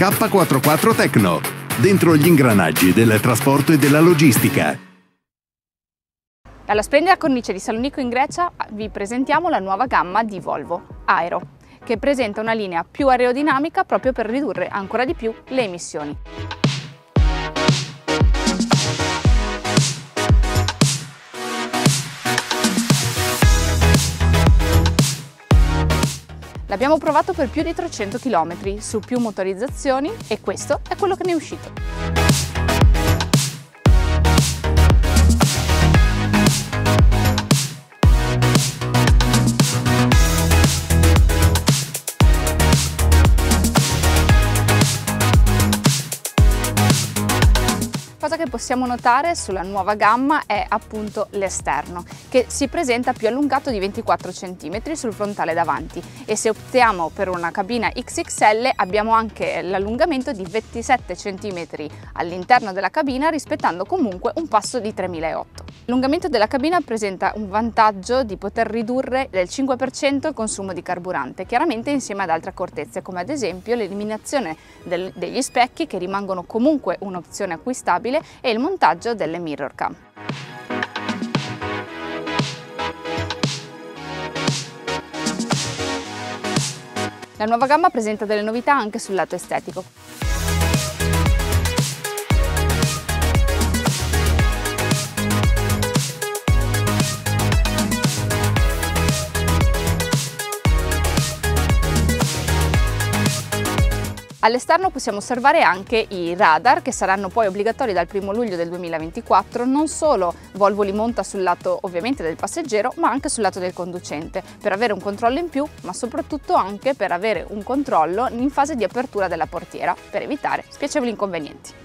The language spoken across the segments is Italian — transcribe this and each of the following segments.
K44 Tecno, dentro gli ingranaggi del trasporto e della logistica. Dalla splendida cornice di Salonico in Grecia vi presentiamo la nuova gamma di Volvo Aero, che presenta una linea più aerodinamica proprio per ridurre ancora di più le emissioni. L'abbiamo provato per più di 300 km su più motorizzazioni e questo è quello che ne è uscito. Che possiamo notare sulla nuova gamma è appunto l'esterno, che si presenta più allungato di 24 cm sul frontale davanti e se optiamo per una cabina XXL abbiamo anche l'allungamento di 27 cm all'interno della cabina rispettando comunque un passo di 3008. L'allungamento della cabina presenta un vantaggio di poter ridurre del 5% il consumo di carburante, chiaramente insieme ad altre accortezze come ad esempio l'eliminazione degli specchi che rimangono comunque un'opzione acquistabile e il montaggio delle mirror cam. La nuova gamma presenta delle novità anche sul lato estetico. All'esterno possiamo osservare anche i radar che saranno poi obbligatori dal 1 luglio del 2024, non solo Volvo li monta sul lato ovviamente del passeggero ma anche sul lato del conducente per avere un controllo in più ma soprattutto anche per avere un controllo in fase di apertura della portiera per evitare spiacevoli inconvenienti.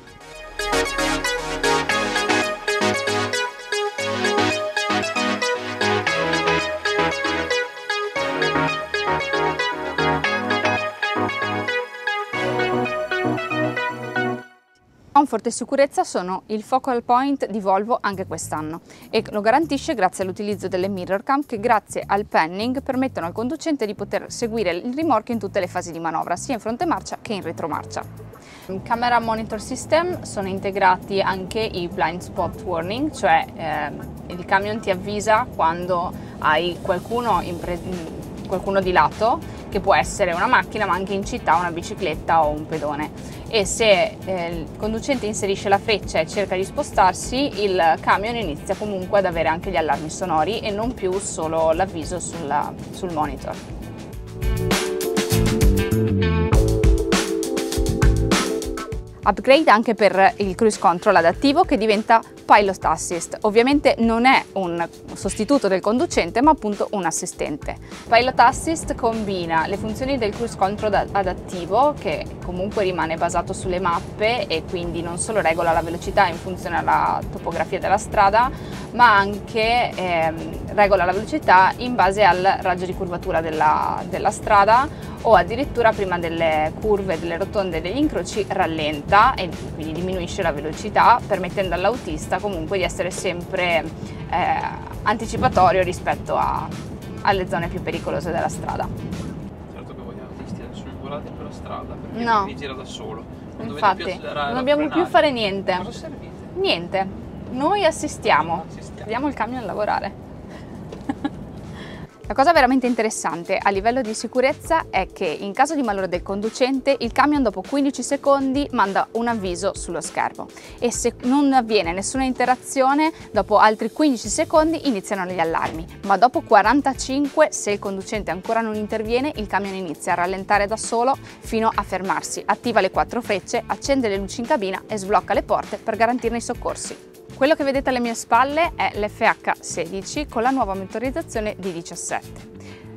Comfort e sicurezza sono il focal point di Volvo anche quest'anno e lo garantisce grazie all'utilizzo delle mirror cam che grazie al panning permettono al conducente di poter seguire il rimorchio in tutte le fasi di manovra, sia in fronte marcia che in retromarcia. In Camera Monitor System sono integrati anche i blind spot warning, cioè eh, il camion ti avvisa quando hai qualcuno, qualcuno di lato, che può essere una macchina ma anche in città una bicicletta o un pedone e se eh, il conducente inserisce la freccia e cerca di spostarsi, il camion inizia comunque ad avere anche gli allarmi sonori e non più solo l'avviso sul monitor. Upgrade anche per il cruise control adattivo che diventa Pilot Assist. Ovviamente non è un sostituto del conducente ma appunto un assistente. Pilot Assist combina le funzioni del cruise control adattivo che comunque rimane basato sulle mappe e quindi non solo regola la velocità in funzione alla topografia della strada ma anche ehm, regola la velocità in base al raggio di curvatura della, della strada o addirittura prima delle curve, delle rotonde, degli incroci rallenta e quindi diminuisce la velocità permettendo all'autista comunque di essere sempre eh, anticipatorio rispetto a, alle zone più pericolose della strada. Certo che voi autisti adesso non volate per la strada perché no. gira da solo. Non Infatti, non dobbiamo più fare niente. Cosa servite? Niente, noi assistiamo, assistiamo. vediamo il camion lavorare. La cosa veramente interessante a livello di sicurezza è che in caso di malore del conducente il camion dopo 15 secondi manda un avviso sullo schermo e se non avviene nessuna interazione dopo altri 15 secondi iniziano gli allarmi ma dopo 45 se il conducente ancora non interviene il camion inizia a rallentare da solo fino a fermarsi, attiva le quattro frecce, accende le luci in cabina e sblocca le porte per garantirne i soccorsi. Quello che vedete alle mie spalle è l'FH16 con la nuova motorizzazione D17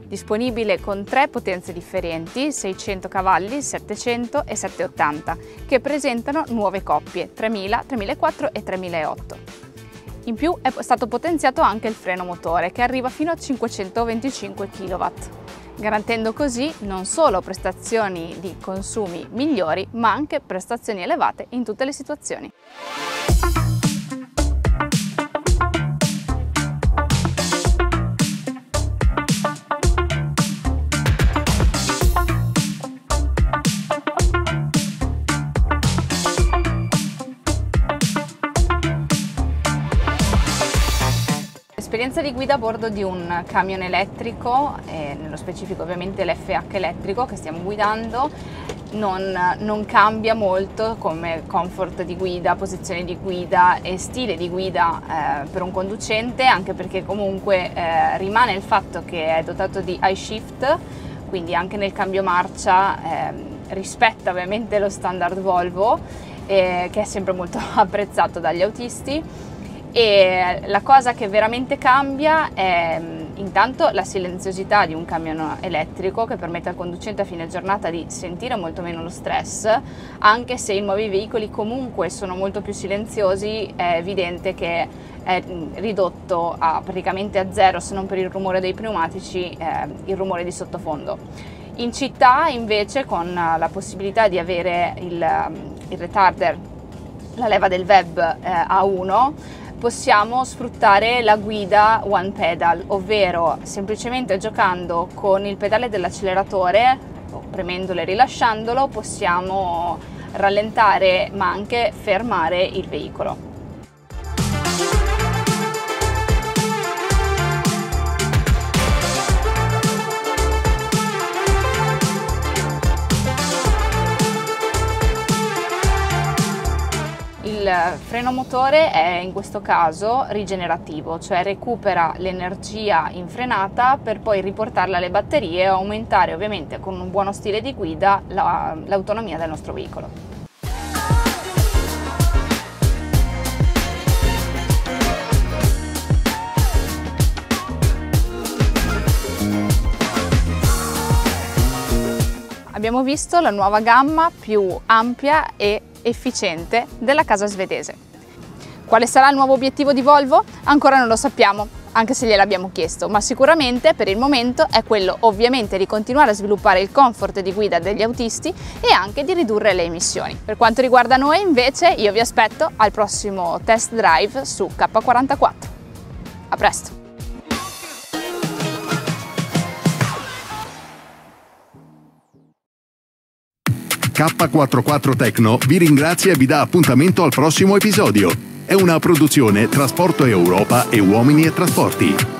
disponibile con tre potenze differenti, 600 cavalli, 700 e 780, che presentano nuove coppie 3000, 3004 e 3008. In più è stato potenziato anche il freno motore che arriva fino a 525 kW, garantendo così non solo prestazioni di consumi migliori, ma anche prestazioni elevate in tutte le situazioni. L'esperienza di guida a bordo di un camion elettrico, e nello specifico ovviamente l'FH elettrico che stiamo guidando, non, non, cambia molto come comfort di guida, posizione di guida e stile di guida eh, per un conducente, anche perché comunque eh, rimane il fatto che è dotato di iShift, quindi anche nel cambio marcia eh, rispetta ovviamente lo standard Volvo, eh, che è sempre molto apprezzato dagli autisti e la cosa che veramente cambia è mm, intanto la silenziosità di un camion elettrico che permette al conducente a fine giornata di sentire molto meno lo stress, anche se i nuovi veicoli comunque sono molto più silenziosi, è evidente che è mm, ridotto a, praticamente a zero, se non per il rumore dei pneumatici, eh, il rumore di sottofondo. In città invece con la possibilità di avere il, mm, il retarder, la leva del web eh, A1, possiamo sfruttare la guida one pedal, ovvero semplicemente giocando con il pedale dell'acceleratore, premendolo e rilasciandolo, possiamo rallentare ma anche fermare il veicolo. Il freno motore è in questo caso rigenerativo, cioè recupera l'energia in frenata per poi riportarla alle batterie e aumentare ovviamente con un buono stile di guida la, l'autonomia del nostro veicolo. Abbiamo visto la nuova gamma più ampia e efficiente della casa svedese. Quale sarà il nuovo obiettivo di Volvo? Ancora non lo sappiamo, anche se gliel'abbiamo chiesto, ma sicuramente per il momento è quello ovviamente di continuare a sviluppare il comfort di guida degli autisti e anche di ridurre le emissioni. Per quanto riguarda noi invece io vi aspetto al prossimo test drive su K44. A presto! K44 Tecno vi ringrazia e vi dà appuntamento al prossimo episodio. È una produzione Trasporto Europa e Uomini e Trasporti.